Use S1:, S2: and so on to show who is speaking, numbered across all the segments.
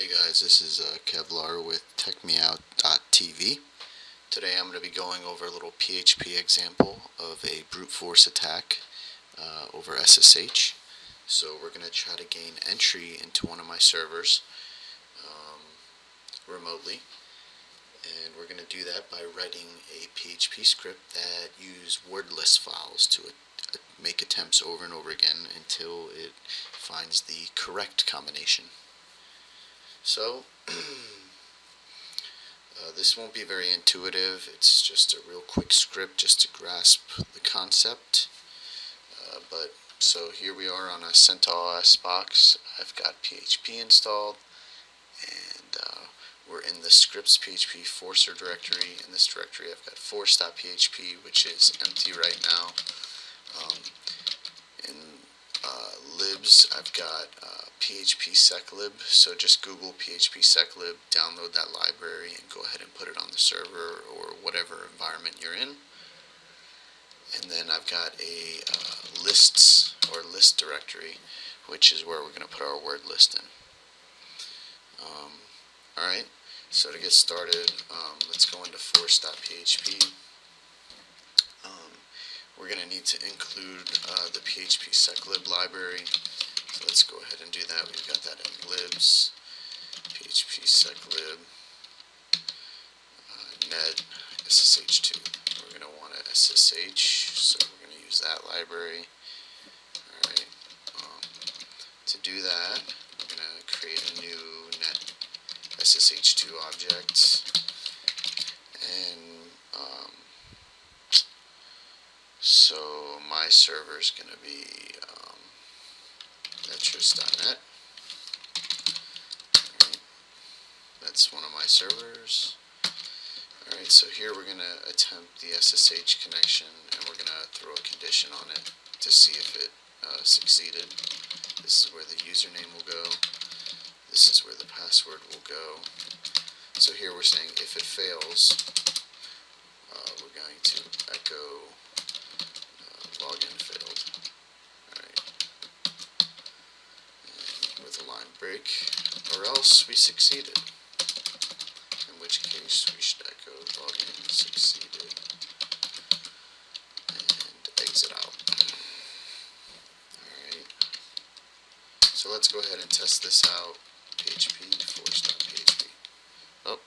S1: Hey guys, this is uh, Kevlar with TechMeOut.tv. Today I'm going to be going over a little PHP example of a brute force attack uh, over SSH. So we're going to try to gain entry into one of my servers um, remotely. And we're going to do that by writing a PHP script that use wordless files to make attempts over and over again until it finds the correct combination. So, uh, this won't be very intuitive. It's just a real quick script just to grasp the concept. Uh, but so here we are on a CentOS box. I've got PHP installed, and uh, we're in the scripts PHP forcer directory. In this directory, I've got force.php, which is empty right now. Um, uh, libs, I've got uh, PHP seclib, so just Google PHP seclib, download that library, and go ahead and put it on the server or whatever environment you're in. And then I've got a uh, lists or list directory, which is where we're going to put our word list in. Um, Alright, so to get started, um, let's go into force.php. We're going to need to include uh, the PHP seclib library. So let's go ahead and do that. We've got that in libs, PHP seclib, uh, net, SSH2. We're going to want to SSH, so we're going to use that library. Alright, um, to do that, we're going to create a new net SSH2 object. And um, so my server is going to be um, that's one of my servers. Alright, so here we're going to attempt the SSH connection and we're going to throw a condition on it to see if it uh, succeeded. This is where the username will go. This is where the password will go. So here we're saying if it fails, uh, we're going to echo login failed. Alright. With a line break, or else we succeeded. In which case we should echo login succeeded and exit out. Alright. So let's go ahead and test this out. PHP force.php. Oh,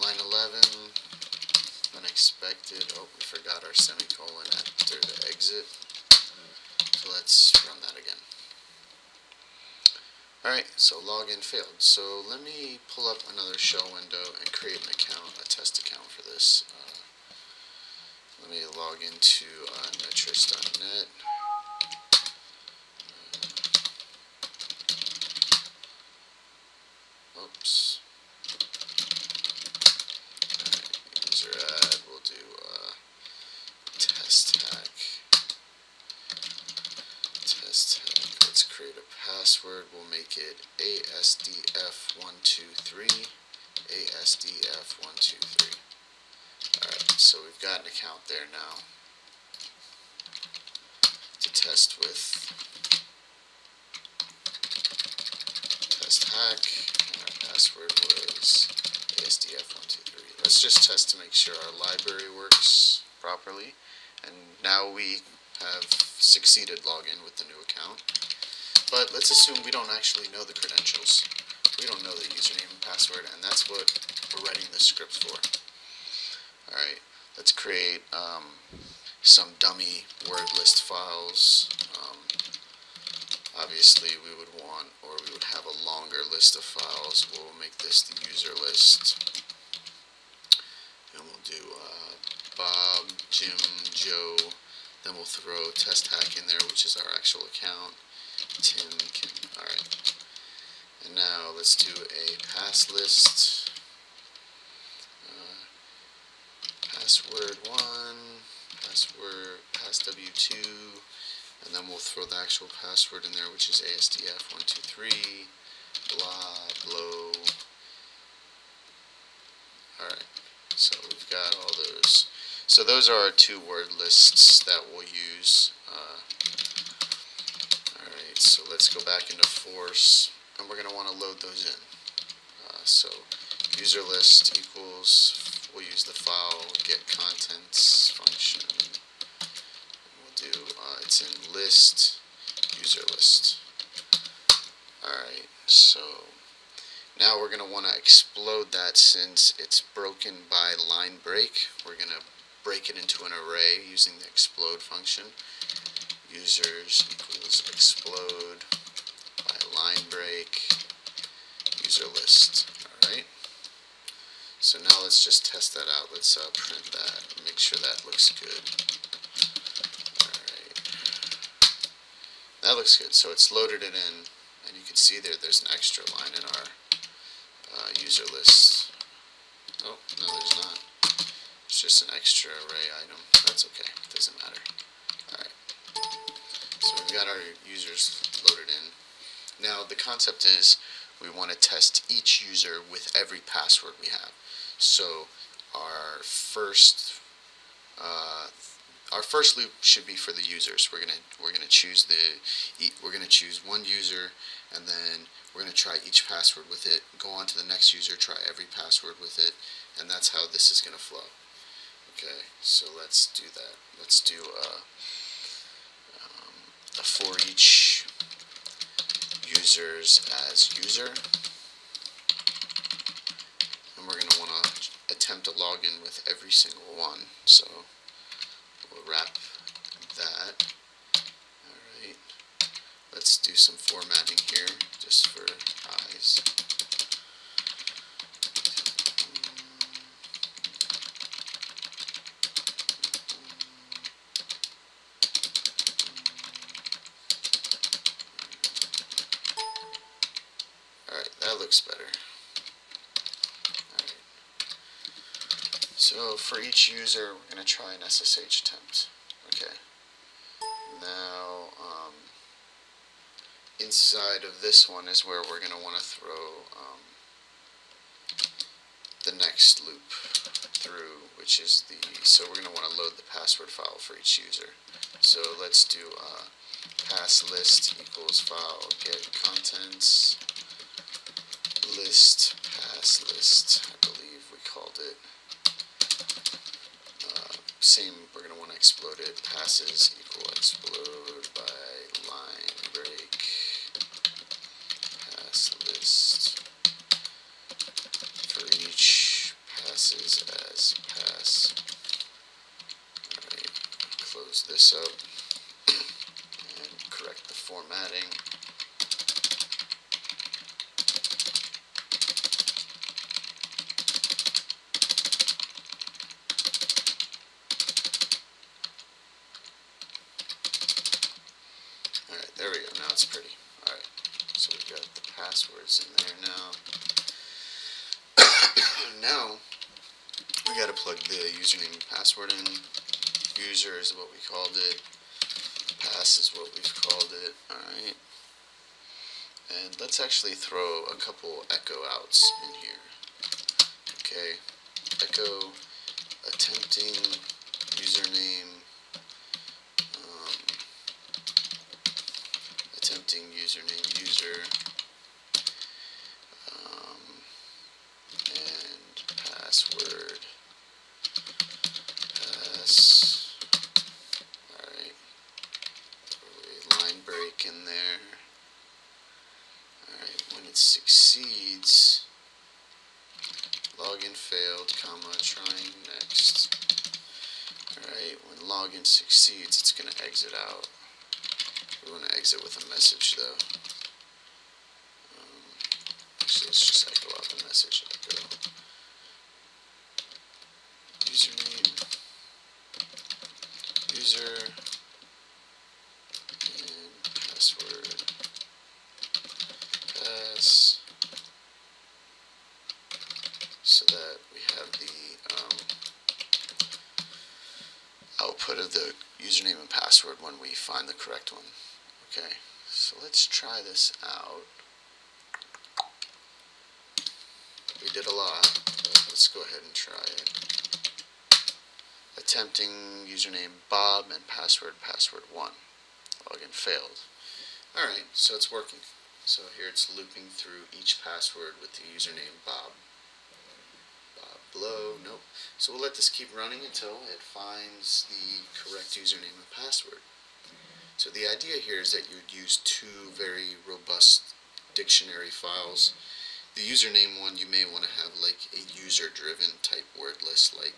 S1: line 11, unexpected. Oh, we forgot our semicolon after the exit. So let's run that again. Alright, so login failed. So let me pull up another shell window and create an account, a test account for this. Uh, let me log into uh, netris.net. Oops. Alright, user ad, we'll do uh, test hack. Test hack. Let's create a password. We'll make it ASDF123. ASDF123. Alright, so we've got an account there now to test with test hack and our password was ASDF123. Let's just test to make sure our library works properly and now we have succeeded login with the new account. But let's assume we don't actually know the credentials. We don't know the username and password and that's what we're writing this script for. Alright, let's create um, some dummy word list files. Um, obviously we would want, or we would have a longer list of files. We'll make this the user list. And we'll do uh, Bob, Jim, Joe. Then we'll throw test hack in there, which is our actual account. Tim, alright. And now let's do a pass list. Uh, password 1, password, pass W2, and then we'll throw the actual password in there, which is ASDF123, blah, blow. Alright, so we've got all those. So those are our two word lists that we'll use. Uh, Go back into force, and we're going to want to load those in. so user list equals, we'll use the file get contents function. We'll do, uh, it's in list, user list. Alright, so now we're going to want to explode that since it's broken by line break. We're going to break it into an array using the explode function. Users equals explode line break user list. Alright. So now let's just test that out. Let's uh, print that. Make sure that looks good. Alright. That looks good. So it's loaded it in and you can see there there's an extra line in our uh, user list. Oh, no there's not. It's just an extra array item. That's okay. It doesn't matter. Alright. So we've got our users loaded in. Now the concept is we want to test each user with every password we have. So our first uh, our first loop should be for the users. We're gonna we're gonna choose the we're gonna choose one user and then we're gonna try each password with it. Go on to the next user, try every password with it, and that's how this is gonna flow. Okay, so let's do that. Let's do uh, um, a for each users as user. And we're going to want to attempt to log in with every single one. So we'll wrap that. Alright. Let's do some formatting here just for eyes. Alright, that looks better. Alright. So for each user, we're going to try an SSH attempt. Okay. Now, um, inside of this one is where we're going to want to throw um, the next loop through, which is the, so we're going to want to load the password file for each user. So let's do uh, pass list equals file get contents list pass list I believe we called it same we're going to want to explode it. Passes equal explode by line break. Pass list for each. Passes as pass. Alright close this up. And correct the formatting Alright, it's pretty. Alright, so we've got the passwords in there now. now, we gotta plug the username and password in. User is what we called it. Pass is what we've called it. Alright. And let's actually throw a couple echo outs in here. Okay. Echo attempting username um, attempting username user um, and password. Pass. Alright. Line break in there. Alright when it succeeds login failed comma trying next. Alright when login succeeds it's gonna exit out we want to exit with a message though. Um, actually, let's just echo out the message. Echo username, user, and password. Pass. So that we have the um, output of the username and password when we find the correct one. Okay, so let's try this out. We did a lot, let's go ahead and try it. Attempting username Bob and password password 1. Login failed. Alright, so it's working. So here it's looping through each password with the username Bob. Bob below, nope. So we'll let this keep running until it finds the correct username and password. So the idea here is that you would use two very robust dictionary files. The username one you may want to have like a user-driven type word list, like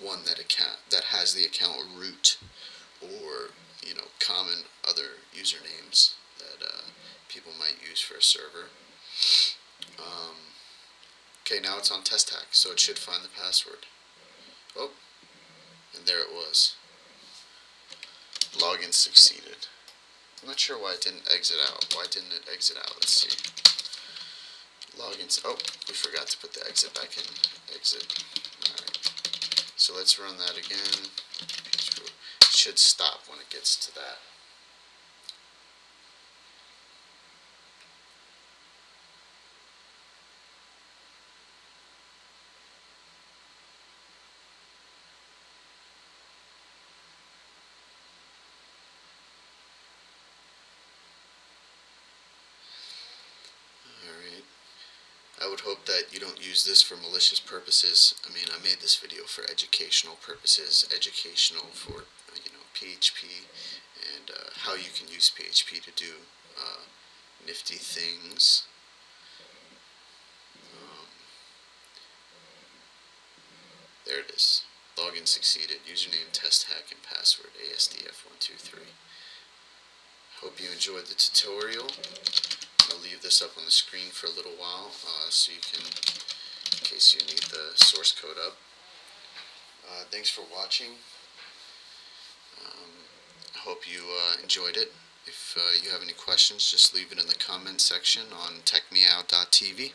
S1: one that account that has the account root or you know common other usernames that uh, people might use for a server. Um, okay, now it's on test hack, so it should find the password. Oh, and there it was. Login succeeded. I'm not sure why it didn't exit out. Why didn't it exit out? Let's see. Logins. Oh, we forgot to put the exit back in. Exit. Alright. So let's run that again. It should stop when it gets to that. Alright. I would hope that you don't use this for malicious purposes. I mean, I made this video for educational purposes, educational for, you know, PHP and uh, how you can use PHP to do uh, nifty things. Um, there it is. Login succeeded. Username, test hack, and password ASDF123. Hope you enjoyed the tutorial. I'll leave this up on the screen for a little while uh, so you can, in case you need the source code up. Uh, thanks for watching. Um, I hope you uh, enjoyed it. If uh, you have any questions, just leave it in the comment section on techmeow.tv.